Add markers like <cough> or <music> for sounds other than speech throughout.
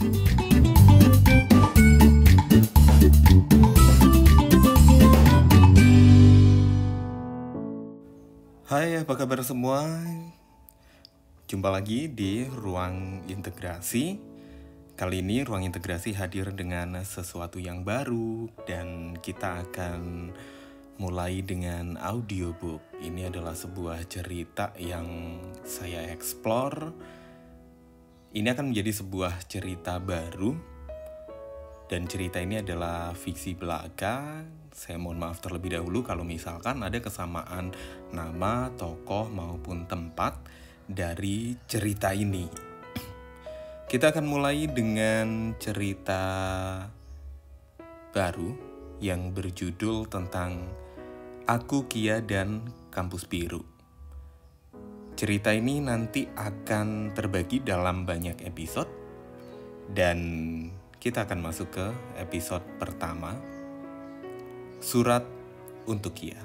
Hai, apa kabar semua? Jumpa lagi di Ruang Integrasi. Kali ini Ruang Integrasi hadir dengan sesuatu yang baru dan kita akan mulai dengan audiobook. Ini adalah sebuah cerita yang saya explore. Ini akan menjadi sebuah cerita baru dan cerita ini adalah fiksi belaka saya mohon maaf terlebih dahulu kalau misalkan ada kesamaan nama, tokoh, maupun tempat dari cerita ini. Kita akan mulai dengan cerita baru yang berjudul tentang Aku Kia dan Kampus Biru. Cerita ini nanti akan terbagi dalam banyak episode dan kita akan masuk ke episode pertama Surat untuk Kia.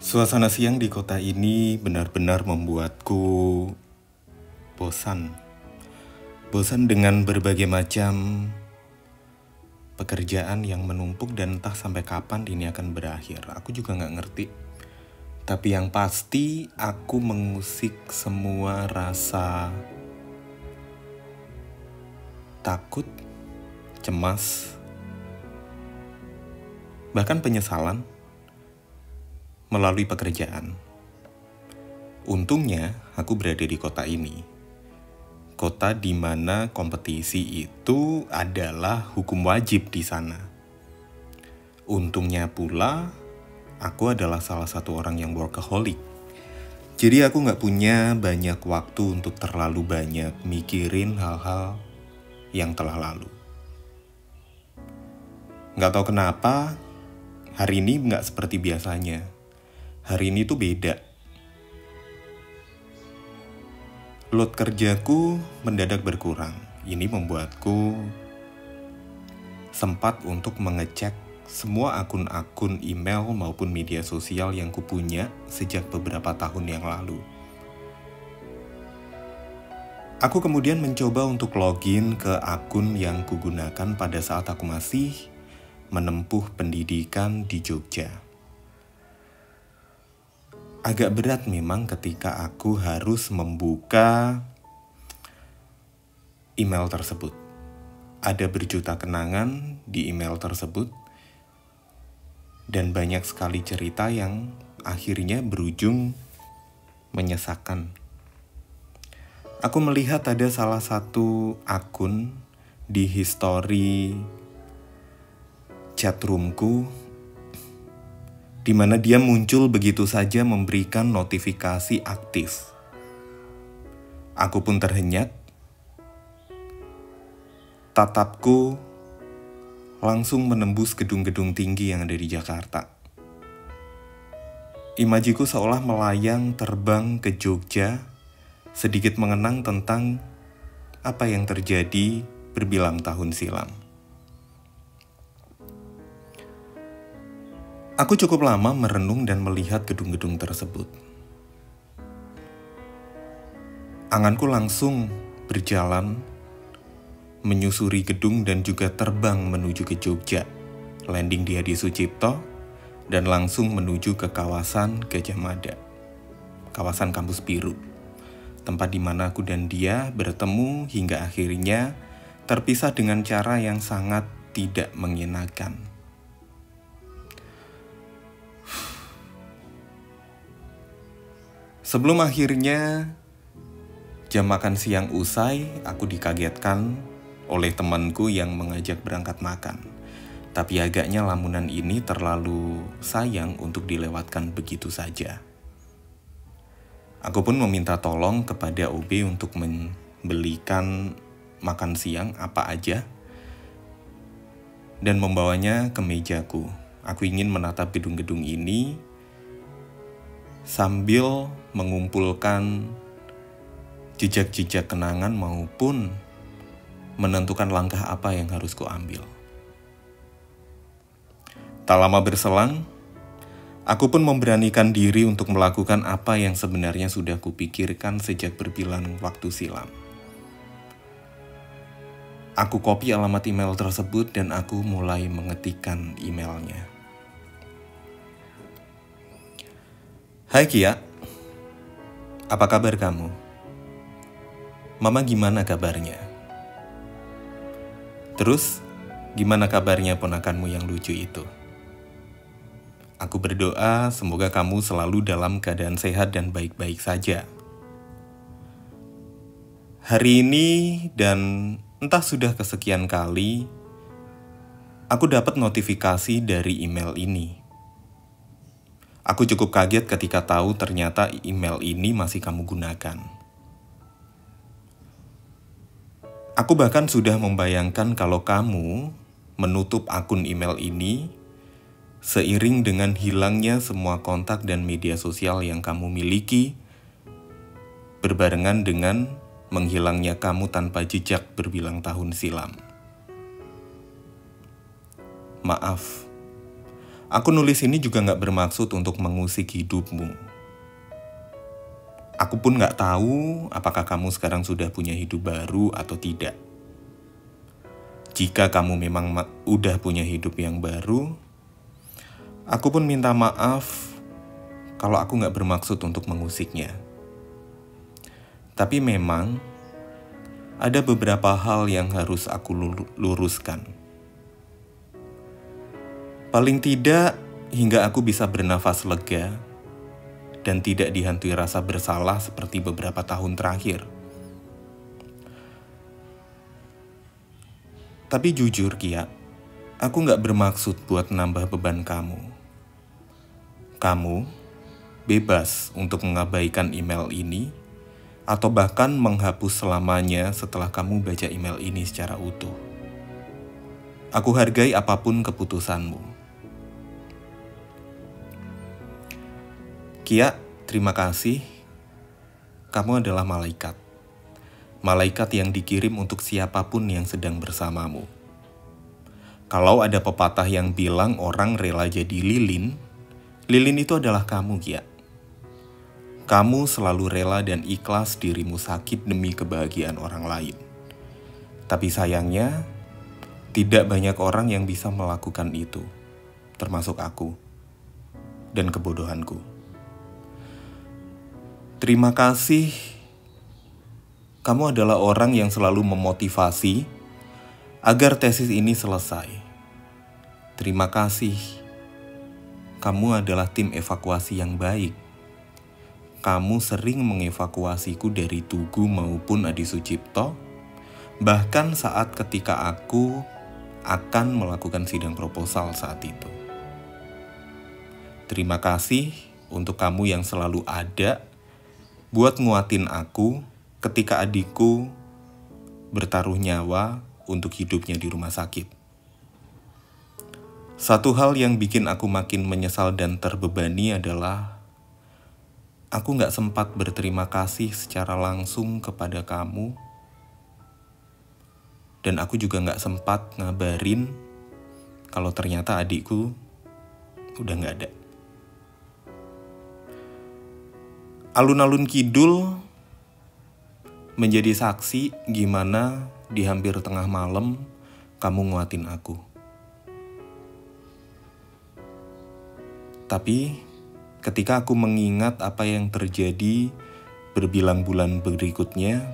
Suasana siang di kota ini benar-benar membuatku bosan. Bosan dengan berbagai macam pekerjaan yang menumpuk dan entah sampai kapan ini akan berakhir. Aku juga nggak ngerti tapi yang pasti aku mengusik semua rasa takut, cemas, bahkan penyesalan melalui pekerjaan. Untungnya aku berada di kota ini. Kota di mana kompetisi itu adalah hukum wajib di sana. Untungnya pula aku adalah salah satu orang yang workaholic. Jadi aku nggak punya banyak waktu untuk terlalu banyak mikirin hal-hal yang telah lalu. Nggak tahu kenapa, hari ini nggak seperti biasanya. Hari ini tuh beda. Load kerjaku mendadak berkurang. Ini membuatku sempat untuk mengecek semua akun-akun email maupun media sosial yang kupunya sejak beberapa tahun yang lalu. Aku kemudian mencoba untuk login ke akun yang kugunakan pada saat aku masih menempuh pendidikan di Jogja. Agak berat memang ketika aku harus membuka email tersebut. Ada berjuta kenangan di email tersebut dan banyak sekali cerita yang akhirnya berujung menyesakan. Aku melihat ada salah satu akun di history chatroomku di mana dia muncul begitu saja memberikan notifikasi aktif. Aku pun terhenyak. Tatapku langsung menembus gedung-gedung tinggi yang ada di Jakarta. Imajiku seolah melayang terbang ke Jogja, sedikit mengenang tentang apa yang terjadi berbilang tahun silam. Aku cukup lama merenung dan melihat gedung-gedung tersebut. Anganku langsung berjalan menyusuri gedung dan juga terbang menuju ke Jogja. Landing di Sucipto dan langsung menuju ke kawasan Gajah Mada. Kawasan kampus biru. Tempat di mana aku dan dia bertemu hingga akhirnya terpisah dengan cara yang sangat tidak mengenakan. Sebelum akhirnya jam makan siang usai, aku dikagetkan oleh temanku yang mengajak berangkat makan. Tapi agaknya lamunan ini terlalu sayang untuk dilewatkan begitu saja. Aku pun meminta tolong kepada OB untuk membelikan makan siang apa aja dan membawanya ke mejaku. Aku ingin menatap gedung-gedung ini sambil mengumpulkan jejak-jejak kenangan maupun menentukan langkah apa yang harus kuambil. Tak lama berselang, Aku pun memberanikan diri untuk melakukan apa yang sebenarnya sudah kupikirkan sejak berbilang waktu silam. Aku copy alamat email tersebut dan aku mulai mengetikkan emailnya. Hai Kia, apa kabar kamu? Mama gimana kabarnya? Terus, gimana kabarnya ponakanmu yang lucu itu? Aku berdoa semoga kamu selalu dalam keadaan sehat dan baik-baik saja. Hari ini dan entah sudah kesekian kali, aku dapat notifikasi dari email ini. Aku cukup kaget ketika tahu ternyata email ini masih kamu gunakan. Aku bahkan sudah membayangkan kalau kamu menutup akun email ini Seiring dengan hilangnya semua kontak dan media sosial yang kamu miliki, berbarengan dengan menghilangnya kamu tanpa jejak berbilang tahun silam. Maaf, aku nulis ini juga gak bermaksud untuk mengusik hidupmu. Aku pun gak tahu apakah kamu sekarang sudah punya hidup baru atau tidak. Jika kamu memang udah punya hidup yang baru, Aku pun minta maaf kalau aku nggak bermaksud untuk mengusiknya. Tapi memang ada beberapa hal yang harus aku luruskan. Paling tidak hingga aku bisa bernafas lega dan tidak dihantui rasa bersalah seperti beberapa tahun terakhir. Tapi jujur Kia, aku nggak bermaksud buat nambah beban kamu. Kamu bebas untuk mengabaikan email ini atau bahkan menghapus selamanya setelah kamu baca email ini secara utuh. Aku hargai apa pun keputusanmu. Kia, terima kasih. Kamu adalah malaikat. Malaikat yang dikirim untuk siapa pun yang sedang bersamamu. Kalau ada pepatah yang bilang orang rela jadi lilin, Lilin itu adalah kamu, Gia. Kamu selalu rela dan ikhlas dirimu sakit demi kebahagiaan orang lain. Tapi sayangnya, tidak banyak orang yang bisa melakukan itu, termasuk aku dan kebodohanku. Terima kasih, kamu adalah orang yang selalu memotivasi agar tesis ini selesai. Terima kasih kamu adalah tim evakuasi yang baik. Kamu sering mengevakuasiku dari Tugu maupun Adi Sucipto, bahkan saat ketika aku akan melakukan sidang proposal saat itu. Terima kasih untuk kamu yang selalu ada buat nguatin aku ketika adikku bertaruh nyawa untuk hidupnya di rumah sakit. Satu hal yang bikin aku makin menyesal dan terbebani adalah aku gak sempat berterima kasih secara langsung kepada kamu dan aku juga gak sempat ngabarin kalau ternyata adikku udah gak ada. Alun-alun kidul menjadi saksi gimana di hampir tengah malam kamu nguatin aku. Tapi ketika aku mengingat apa yang terjadi berbilang bulan berikutnya,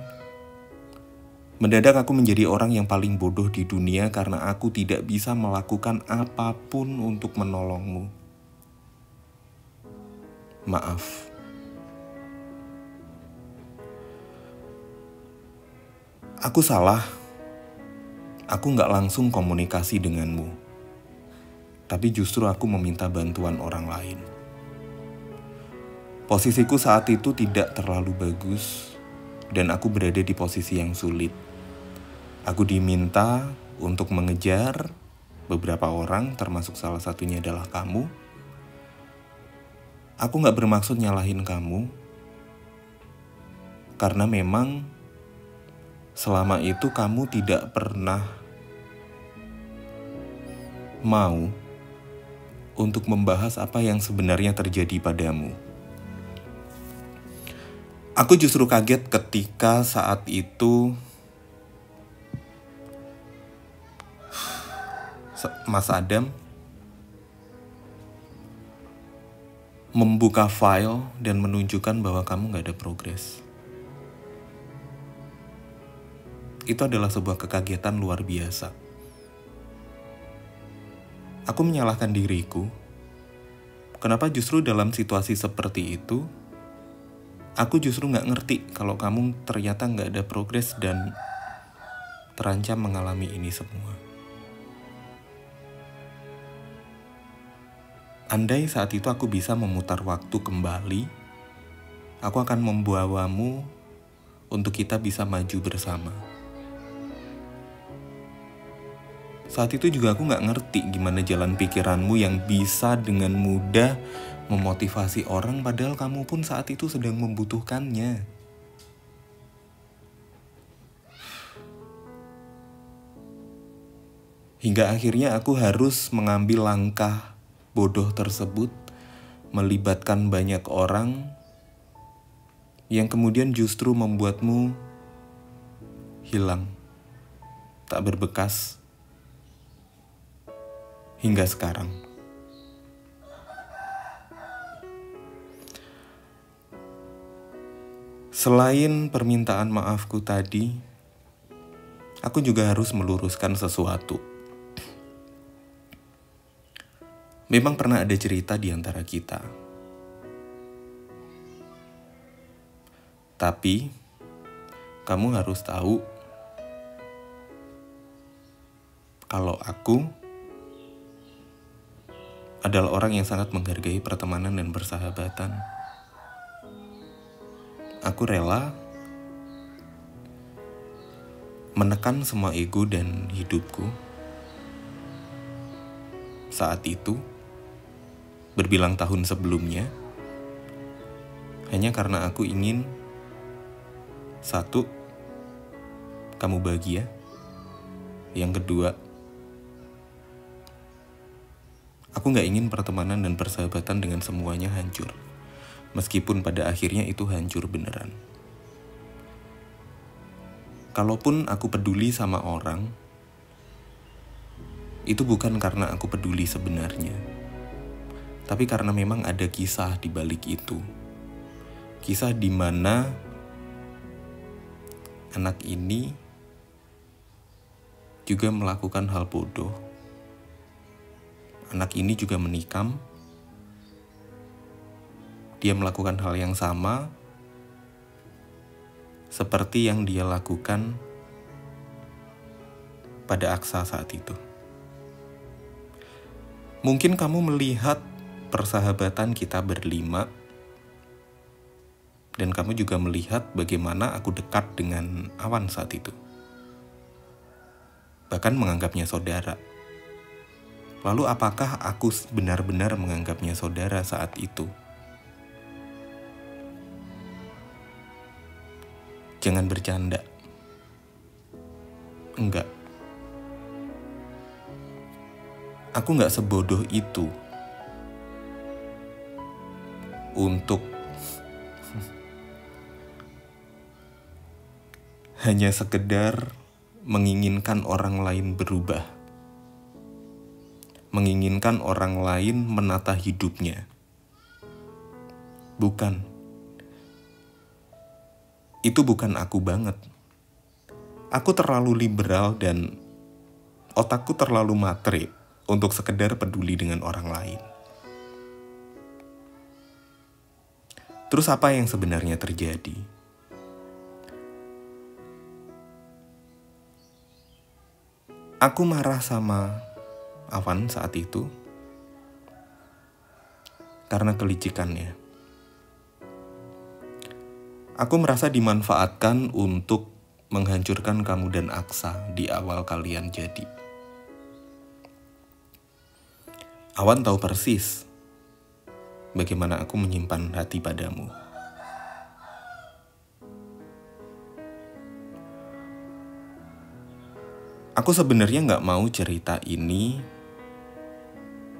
mendadak aku menjadi orang yang paling bodoh di dunia karena aku tidak bisa melakukan apa pun untuk menolongmu. Maaf. Aku salah. Aku nggak langsung komunikasi denganmu tapi justru aku meminta bantuan orang lain. Posisiku saat itu tidak terlalu bagus, dan aku berada di posisi yang sulit. Aku diminta untuk mengejar beberapa orang, termasuk salah satunya adalah kamu. Aku gak bermaksud nyalahin kamu, karena memang selama itu kamu tidak pernah mau untuk membahas apa yang sebenarnya terjadi padamu. Aku justru kaget ketika saat itu Mas Adam membuka file dan menunjukkan bahwa kamu gak ada progres. Itu adalah sebuah kekagetan luar biasa. Aku menyalahkan diriku. Kenapa justru dalam situasi seperti itu, aku justru gak ngerti kalau kamu ternyata gak ada progres dan terancam mengalami ini semua. Andai saat itu aku bisa memutar waktu kembali, aku akan membawamu untuk kita bisa maju bersama. Saat itu juga aku gak ngerti gimana jalan pikiranmu yang bisa dengan mudah memotivasi orang padahal kamu pun saat itu sedang membutuhkannya. Hingga akhirnya aku harus mengambil langkah bodoh tersebut melibatkan banyak orang yang kemudian justru membuatmu hilang, tak berbekas hingga sekarang. Selain permintaan maafku tadi, aku juga harus meluruskan sesuatu. Memang pernah ada cerita di antara kita. Tapi kamu harus tahu kalau aku adalah orang yang sangat menghargai pertemanan dan persahabatan. Aku rela menekan semua ego dan hidupku saat itu berbilang tahun sebelumnya hanya karena aku ingin satu kamu bahagia yang kedua aku nggak ingin pertemanan dan persahabatan dengan semuanya hancur meskipun pada akhirnya itu hancur beneran kalaupun aku peduli sama orang itu bukan karena aku peduli sebenarnya tapi karena memang ada kisah di balik itu. Kisah di mana anak ini juga melakukan hal bodoh. Anak ini juga menikam. Dia melakukan hal yang sama seperti yang dia lakukan pada Aksa saat itu. Mungkin kamu melihat persahabatan kita berlima dan kamu juga melihat bagaimana aku dekat dengan Awan saat itu. Bahkan menganggapnya saudara. Lalu apakah aku benar-benar menganggapnya saudara saat itu? Jangan bercanda. Enggak. Aku nggak sebodoh itu untuk <laughs> hanya sekedar menginginkan orang lain berubah, menginginkan orang lain menata hidupnya. Bukan, itu bukan aku banget. Aku terlalu liberal dan otakku terlalu matre untuk sekedar peduli dengan orang lain. Terus apa yang sebenarnya terjadi? Aku marah sama Avan saat itu karena kelicikannya. Aku merasa dimanfaatkan untuk menghancurkan kamu dan Aksa di awal kalian jadi. Awan tahu persis bagaimana aku menyimpan hati padamu. Aku sebenarnya nggak mau cerita ini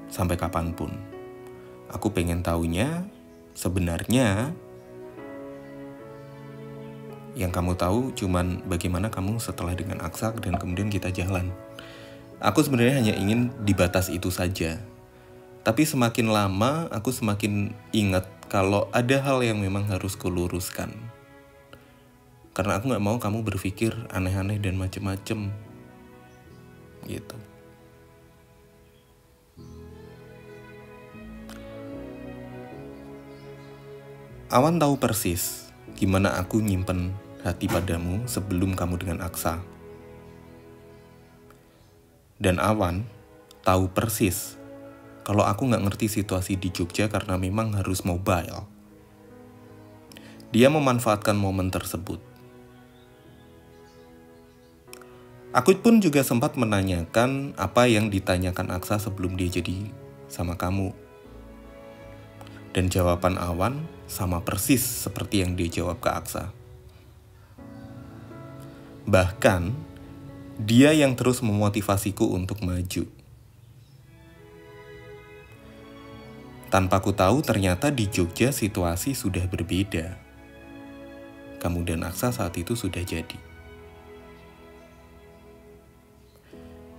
sampai kapan pun. Aku pengen taunya sebenarnya yang kamu tahu cuman bagaimana kamu setelah dengan Aksa dan kemudian kita jalan. Aku sebenarnya hanya ingin di batas itu saja. Tapi semakin lama aku semakin ingat kalau ada hal yang memang harus kuluruskan. Karena aku gak mau kamu berpikir aneh-aneh dan macem-macem. Gitu. Awan tahu persis gimana aku nyimpen hati padamu sebelum kamu dengan Aksa. Dan Awan tahu persis kalau aku nggak ngerti situasi di Jogja karena memang harus mobile. Dia memanfaatkan momen tersebut. Aku pun juga sempat menanyakan apa yang ditanyakan Aksa sebelum dia jadi sama kamu. Dan jawaban Awan sama persis seperti yang dia jawab ke Aksa. Bahkan, dia yang terus memotivasiku untuk maju. Tanpa ku tahu ternyata di Jogja situasi sudah berbeda. Kamu dan Aksa saat itu sudah jadi.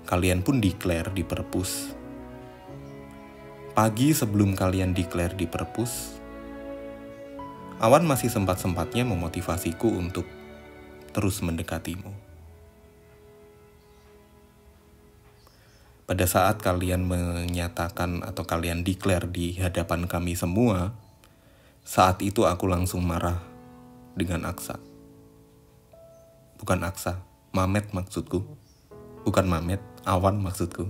Kalian pun declare di perpus Pagi sebelum kalian declare di perpus, Awan masih sempat-sempatnya memotivasiku untuk terus mendekatimu. Pada saat kalian menyatakan atau kalian declare di hadapan kami semua, saat itu aku langsung marah dengan Aksa. Bukan Aksa, Mamet maksudku. Bukan Mamet, Awan maksudku.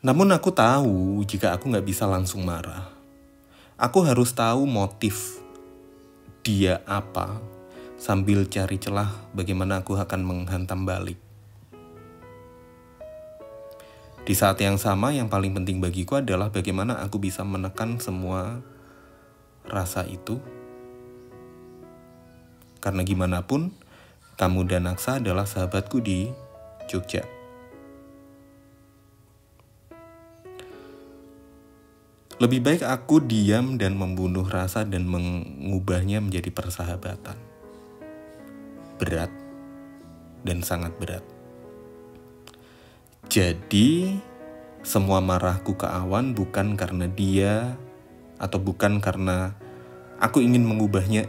Namun aku tahu jika aku nggak bisa langsung marah. Aku harus tahu motif dia apa sambil cari celah bagaimana aku akan menghantam balik. Di saat yang sama yang paling penting bagiku adalah bagaimana aku bisa menekan semua rasa itu. Karena gimana pun, kamu dan Aksa adalah sahabatku di Jogja. Lebih baik aku diam dan membunuh rasa dan mengubahnya menjadi persahabatan. Berat dan sangat berat. Jadi, semua marahku ke Awan bukan karena dia atau bukan karena aku ingin mengubahnya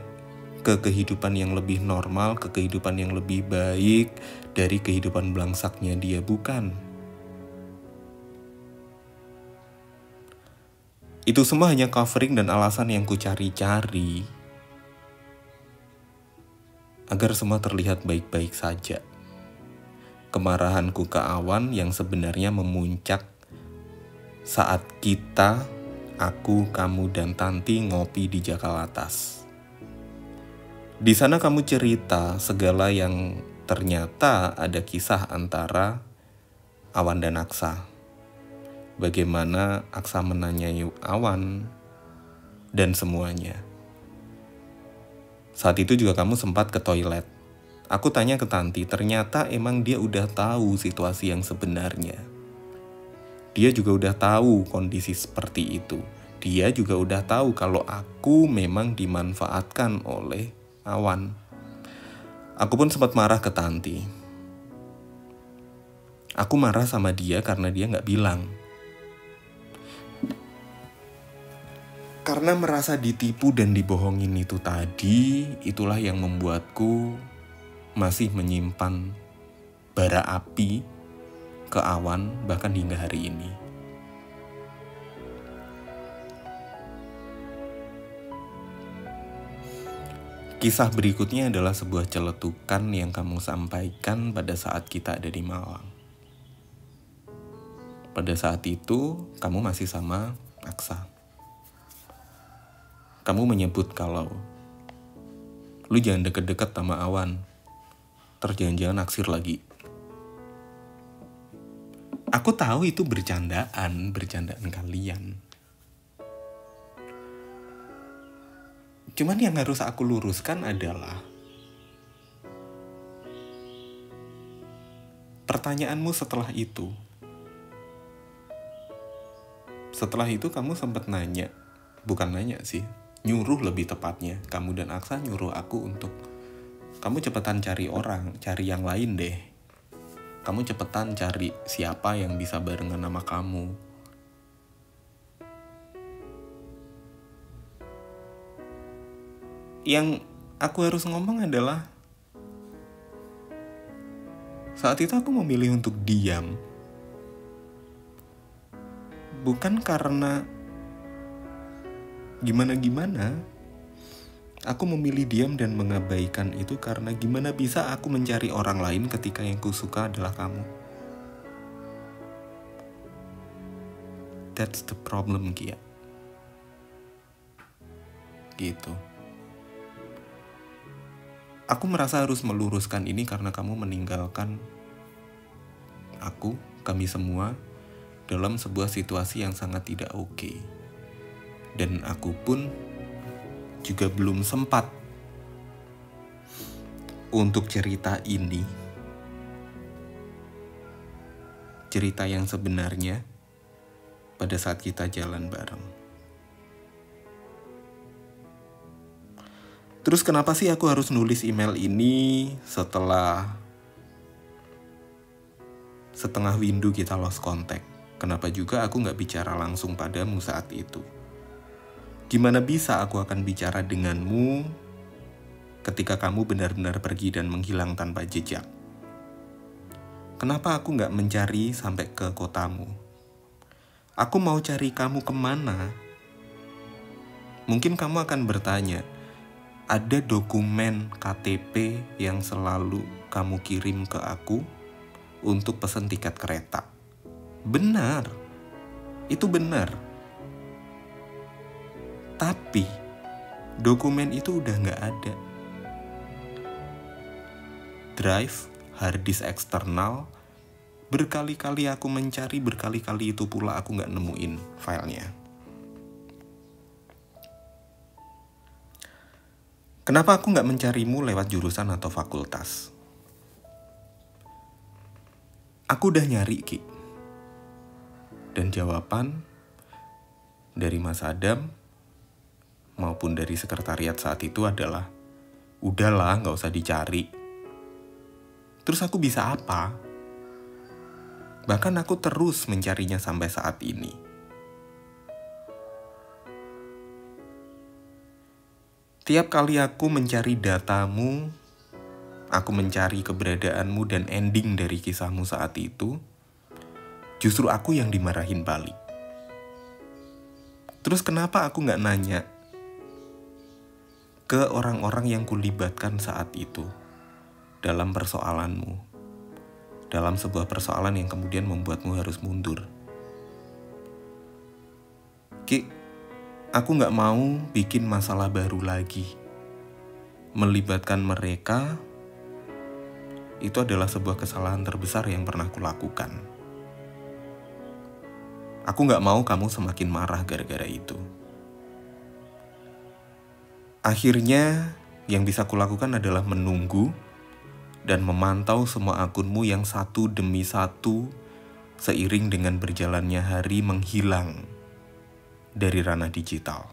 ke kehidupan yang lebih normal, ke kehidupan yang lebih baik dari kehidupan belangsaknya dia bukan. Itu semua hanya covering dan alasan yang ku cari-cari agar semua terlihat baik-baik saja. Kemarahanku ke awan yang sebenarnya memuncak saat kita, aku, kamu, dan Tanti ngopi di Jakalatas. Di sana kamu cerita segala yang ternyata ada kisah antara Awan dan Aksa bagaimana Aksa menanyai Awan dan semuanya. Saat itu juga kamu sempat ke toilet. Aku tanya ke Tanti, ternyata emang dia udah tahu situasi yang sebenarnya. Dia juga udah tahu kondisi seperti itu. Dia juga udah tahu kalau aku memang dimanfaatkan oleh Awan. Aku pun sempat marah ke Tanti. Aku marah sama dia karena dia nggak bilang Karena merasa ditipu dan dibohongin itu tadi, itulah yang membuatku masih menyimpan bara api ke awan bahkan hingga hari ini. Kisah berikutnya adalah sebuah celetukan yang kamu sampaikan pada saat kita ada di Malang. Pada saat itu, kamu masih sama Aksa kamu menyebut kalau lu jangan deket-deket sama awan. Terjangan-jangan naksir lagi. Aku tahu itu bercandaan, bercandaan kalian. Cuman yang harus aku luruskan adalah pertanyaanmu setelah itu, setelah itu kamu sempat nanya, bukan nanya sih, nyuruh lebih tepatnya. Kamu dan Aksa nyuruh aku untuk kamu cepetan cari orang, cari yang lain deh. Kamu cepetan cari siapa yang bisa barengan nama kamu. Yang aku harus ngomong adalah saat itu aku memilih untuk diam. Bukan karena gimana-gimana. Aku memilih diam dan mengabaikan itu karena gimana bisa aku mencari orang lain ketika yang kusuka adalah kamu. That's the problem, Kia. Gitu. Aku merasa harus meluruskan ini karena kamu meninggalkan aku, kami semua, dalam sebuah situasi yang sangat tidak oke. Okay. Dan aku pun juga belum sempat untuk cerita ini. Cerita yang sebenarnya pada saat kita jalan bareng. Terus kenapa sih aku harus nulis email ini setelah setengah windu kita lost contact? Kenapa juga aku nggak bicara langsung padamu saat itu? Gimana bisa aku akan bicara denganmu ketika kamu benar-benar pergi dan menghilang tanpa jejak? Kenapa aku nggak mencari sampai ke kotamu? Aku mau cari kamu ke mana? Mungkin kamu akan bertanya, ada dokumen KTP yang selalu kamu kirim ke aku untuk pesan tiket kereta. Benar, itu benar. Tapi dokumen itu udah nggak ada. Drive, hard disk eksternal, berkali-kali aku mencari, berkali-kali itu pula aku nggak nemuin filenya. Kenapa aku nggak mencarimu lewat jurusan atau fakultas? Aku udah nyari, Ki. Dan jawaban dari Mas Adam maupun dari sekretariat saat itu adalah udahlah nggak usah dicari. Terus aku bisa apa? Bahkan aku terus mencarinya sampai saat ini. Tiap kali aku mencari datamu, aku mencari keberadaanmu dan ending dari kisahmu saat itu, justru aku yang dimarahin balik. Terus kenapa aku nggak nanya, ke orang-orang yang kulibatkan saat itu dalam persoalanmu, dalam sebuah persoalan yang kemudian membuatmu harus mundur. Ki, aku nggak mau bikin masalah baru lagi. Melibatkan mereka itu adalah sebuah kesalahan terbesar yang pernah kulakukan. Aku nggak mau kamu semakin marah gara-gara itu. Akhirnya, yang bisa kulakukan adalah menunggu dan memantau semua akunmu yang satu demi satu seiring dengan berjalannya hari menghilang dari ranah digital.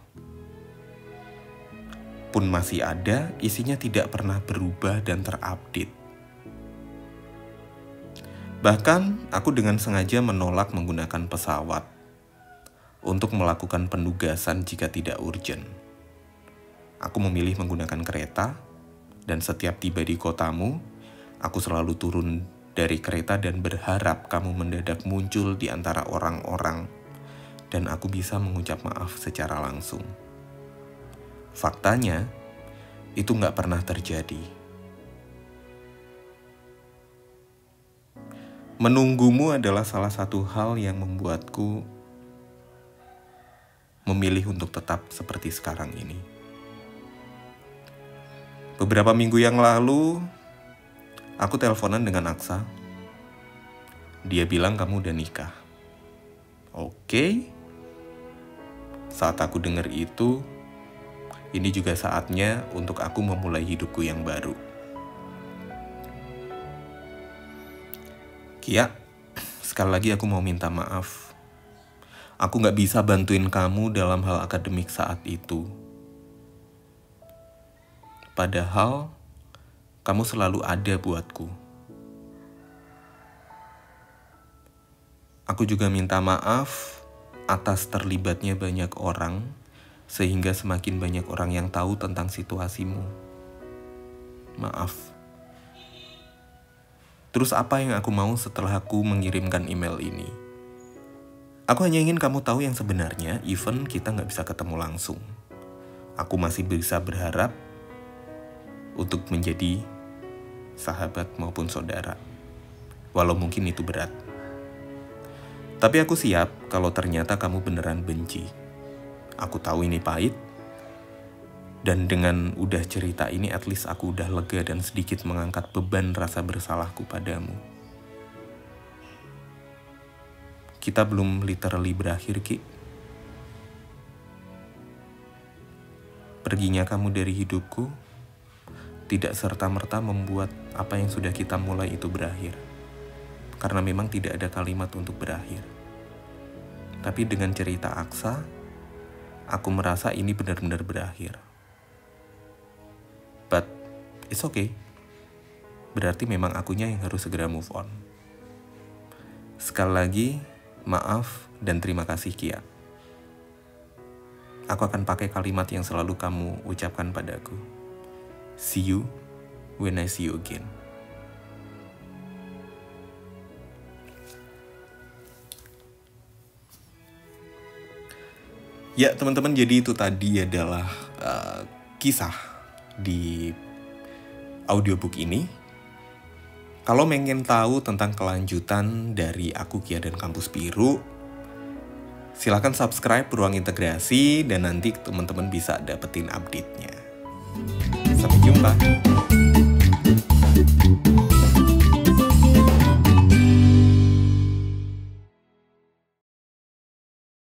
Pun masih ada, isinya tidak pernah berubah dan terupdate. Bahkan, aku dengan sengaja menolak menggunakan pesawat untuk melakukan penugasan jika tidak urgent Aku memilih menggunakan kereta, dan setiap tiba di kotamu, aku selalu turun dari kereta dan berharap kamu mendadak muncul di antara orang-orang, dan aku bisa mengucap maaf secara langsung. Faktanya, itu nggak pernah terjadi. Menunggumu adalah salah satu hal yang membuatku memilih untuk tetap seperti sekarang ini. Beberapa minggu yang lalu, aku teleponan dengan Aksa. Dia bilang kamu udah nikah. Oke. Saat aku dengar itu, ini juga saatnya untuk aku memulai hidupku yang baru. Kia, sekali lagi aku mau minta maaf. Aku gak bisa bantuin kamu dalam hal akademik saat itu. Padahal, kamu selalu ada buatku. Aku juga minta maaf atas terlibatnya banyak orang, sehingga semakin banyak orang yang tahu tentang situasimu. Maaf. Terus apa yang aku mau setelah aku mengirimkan email ini? Aku hanya ingin kamu tahu yang sebenarnya, even kita nggak bisa ketemu langsung. Aku masih bisa berharap untuk menjadi sahabat maupun saudara. Walau mungkin itu berat. Tapi aku siap kalau ternyata kamu beneran benci. Aku tahu ini pahit. Dan dengan udah cerita ini at least aku udah lega dan sedikit mengangkat beban rasa bersalahku padamu. kita belum literally berakhir, Ki. Perginya kamu dari hidupku tidak serta-merta membuat apa yang sudah kita mulai itu berakhir. Karena memang tidak ada kalimat untuk berakhir. Tapi dengan cerita Aksa, aku merasa ini benar-benar berakhir. But it's okay. Berarti memang akunya yang harus segera move on. Sekali lagi, maaf, dan terima kasih Kia. Aku akan pakai kalimat yang selalu kamu ucapkan padaku. See you when I see you again. Ya, teman-teman, jadi itu tadi adalah uh, kisah di audiobook ini kalau pengen tahu tentang kelanjutan dari Aku Kia dan Kampus Biru, silahkan subscribe Ruang Integrasi dan nanti teman-teman bisa dapetin update-nya. Sampai jumpa.